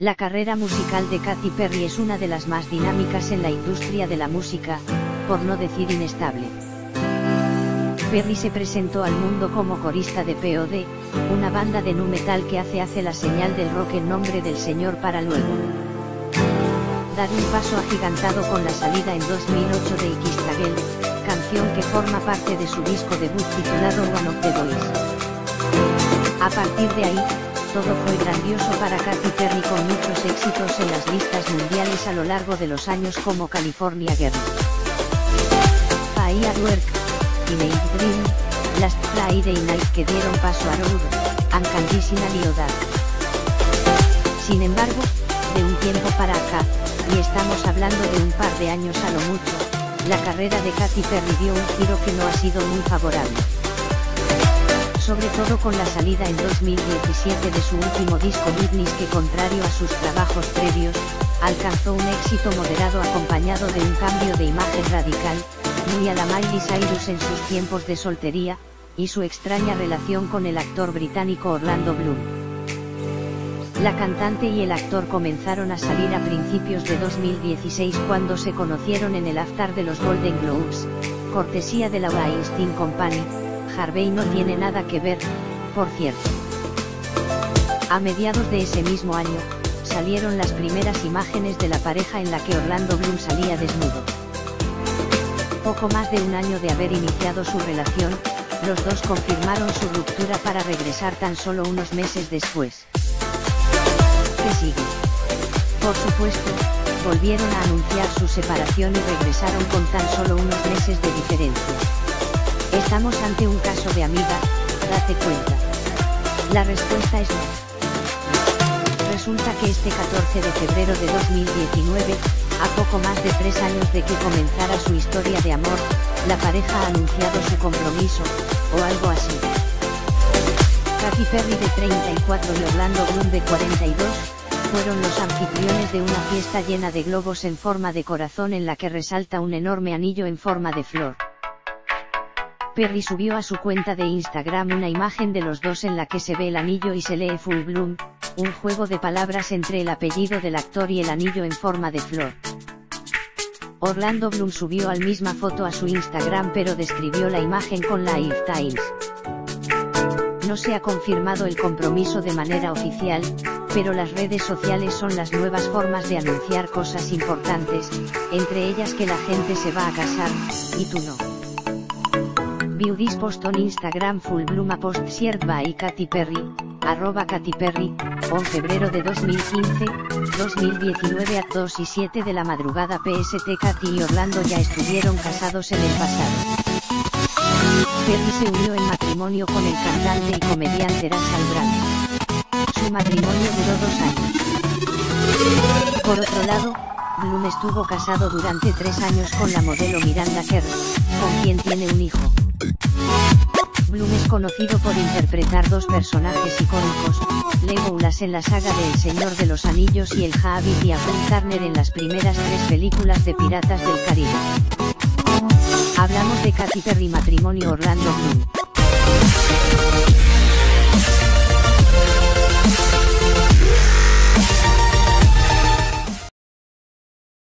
La carrera musical de Katy Perry es una de las más dinámicas en la industria de la música, por no decir inestable. Perry se presentó al mundo como corista de POD, una banda de nu metal que hace hace la señal del rock en nombre del Señor para luego dar un paso agigantado con la salida en 2008 de Ikistagel, canción que forma parte de su disco debut titulado One of the Boys. A partir de ahí, todo fue grandioso para Katy Perry con muchos éxitos en las listas mundiales a lo largo de los años como California Girl, Fire Work, Teenage Dream, Last Friday Night que dieron paso a Road, Unconditional y Oda. Sin embargo, de un tiempo para acá, y estamos hablando de un par de años a lo mucho, la carrera de Katy Perry dio un giro que no ha sido muy favorable sobre todo con la salida en 2017 de su último disco Witness que contrario a sus trabajos previos, alcanzó un éxito moderado acompañado de un cambio de imagen radical, muy a la Miley Cyrus en sus tiempos de soltería, y su extraña relación con el actor británico Orlando Bloom. La cantante y el actor comenzaron a salir a principios de 2016 cuando se conocieron en el after de los Golden Globes, cortesía de la Weinstein Company, Harvey no tiene nada que ver, por cierto. A mediados de ese mismo año, salieron las primeras imágenes de la pareja en la que Orlando Bloom salía desnudo. Poco más de un año de haber iniciado su relación, los dos confirmaron su ruptura para regresar tan solo unos meses después. ¿Qué sigue? Por supuesto, volvieron a anunciar su separación y regresaron con tan solo unos meses de diferencia. Estamos ante un caso de amiga, date cuenta. La respuesta es no. Resulta que este 14 de febrero de 2019, a poco más de tres años de que comenzara su historia de amor, la pareja ha anunciado su compromiso, o algo así. Katy Perry de 34 y Orlando Bloom de 42, fueron los anfitriones de una fiesta llena de globos en forma de corazón en la que resalta un enorme anillo en forma de flor. Perry subió a su cuenta de Instagram una imagen de los dos en la que se ve el anillo y se lee Full Bloom, un juego de palabras entre el apellido del actor y el anillo en forma de flor. Orlando Bloom subió al misma foto a su Instagram pero describió la imagen con la Times. No se ha confirmado el compromiso de manera oficial, pero las redes sociales son las nuevas formas de anunciar cosas importantes, entre ellas que la gente se va a casar, y tú no. View this post on Instagram full bloom a post shared by Katy Perry, arroba Katy Perry, 11 febrero de 2015, 2019 a 2 y 7 de la madrugada PST Katy y Orlando ya estuvieron casados en el pasado. Perry se unió en matrimonio con el cantante y comediante Russell Brand. Su matrimonio duró dos años. Por otro lado, Bloom estuvo casado durante tres años con la modelo Miranda Kerr, con quien tiene un hijo. Bloom es conocido por interpretar dos personajes icónicos, Legolas en la saga de El Señor de los Anillos y el Hobbit y a Turner en las primeras tres películas de Piratas del Caribe. Hablamos de Katy Perry Matrimonio Orlando Bloom.